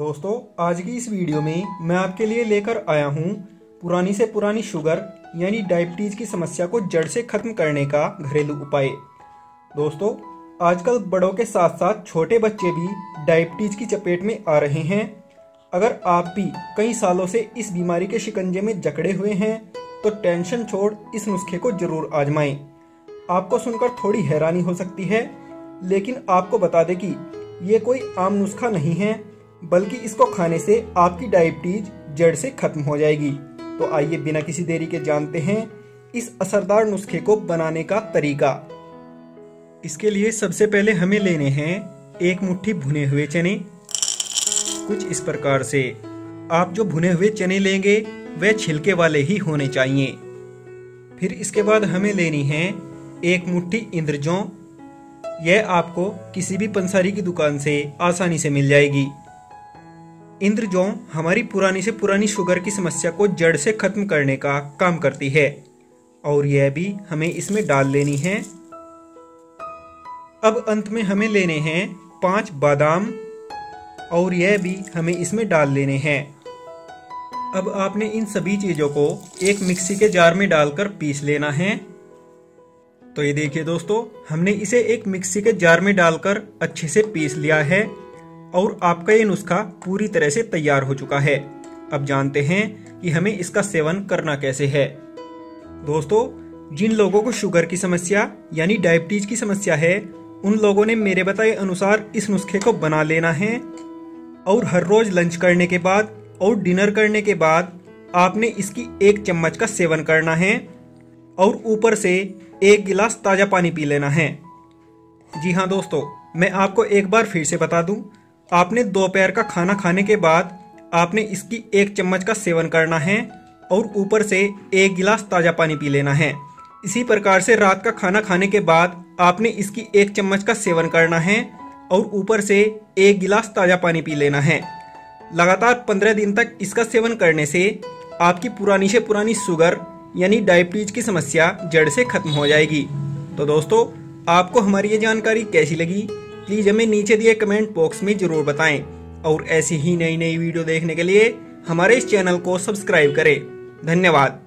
दोस्तों, आज की इस वीडियो में मैं आपके लिए लेकर आया हूँ पुरानी से पुरानी शुगर, यानी डायबिटीज़ की समस्या को जड़ से खत्म करने का घरेलू उपाय। दोस्तों, आजकल बड़ों के साथ साथ छोटे बच्चे भी डायबिटीज़ की चपेट में आ रहे हैं। अगर आप भी कई सालों से इस बीमारी के शिकंजे में जकड़े हुए हैं तो टेंशन छोड़ इस नुस्खे को ज़रूर आजमाएँ। आपको सुनकर थोड़ी हैरानी हो सकती है, लेकिन आपको बता दें कि ये कोई आम नुस्खा नहीं है। बल्कि इसको खाने से आपकी डायबिटीज़ जड़ से खत्म हो जाएगी। तो आइए बिना किसी देरी के जानते हैं इस असरदार नुस्खे को बनाने का तरीका। इसके लिए सबसे पहले हमें लेने हैं एक मुट्ठी भुने हुए चने। कुछ इस प्रकार से। आप जो भुने हुए चने लेंगे, वह छिलके वाले ही होने चाहिए। फिर इसके बाद हमें लेनी है एक मुट्ठी इंद्रजौ। यह आपको किसी भी पंसारी की दुकान से आसानी से मिल जाएगी। इंद्रजौ हमारी पुरानी से पुरानी शुगर की समस्या को जड़ से खत्म करने का काम करती है। और यह भी हमें इसमें डाल लेनी है। अब अंत में हमें लेने हैं पाँच बादाम, और यह भी हमें इसमें डाल लेने हैं। अब आपने इन सभी चीज़ों को एक मिक्सी के जार में डालकर पीस लेना है। तो ये देखिए दोस्तों, हमने इसे एक मिक्सी के जार में डालकर अच्छे से पीस लिया है। और आपका ये नुस्खा पूरी तरह से तैयार हो चुका है। अब जानते हैं कि हमें इसका सेवन करना कैसे है। दोस्तों, जिन लोगों को शुगर की समस्या यानी डायबिटीज़ की समस्या है, उन लोगों ने मेरे बताए अनुसार इस नुस्खे को बना लेना है। और हर रोज लंच करने के बाद और डिनर करने के बाद आपने इसकी एक चम्मच का सेवन करना है और ऊपर से एक गिलास ताज़ा पानी पी लेना है। जी हाँ दोस्तों, मैं आपको एक बार फिर से बता दूँ आपने दोपहर का खाना खाने के बाद आपने इसकी एक चम्मच का सेवन करना है और ऊपर से एक गिलास ताज़ा पानी पी लेना है। इसी प्रकार से रात का खाना खाने के बाद आपने इसकी एक चम्मच का सेवन करना है और ऊपर से एक गिलास ताज़ा पानी पी लेना है। लगातार पंद्रह दिन तक इसका सेवन करने से आपकी पुरानी से पुरानी शुगर यानी डायबिटीज़ की समस्या जड़ से खत्म हो जाएगी। तो दोस्तों, आपको हमारी ये जानकारी कैसी लगी? प्लीज़ हमें नीचे दिए कमेंट बॉक्स में ज़रूर बताएँ। और ऐसी ही नई नई वीडियो देखने के लिए हमारे इस चैनल को सब्सक्राइब करें। धन्यवाद।